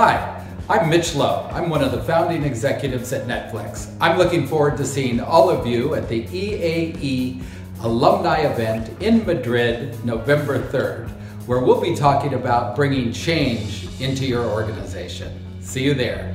Hi, I'm Mitch Lowe. I'm one of the founding executives at Netflix. I'm looking forward to seeing all of you at the EAE alumni event in Madrid, November 3rd, where we'll be talking about bringing change into your organization. See you there.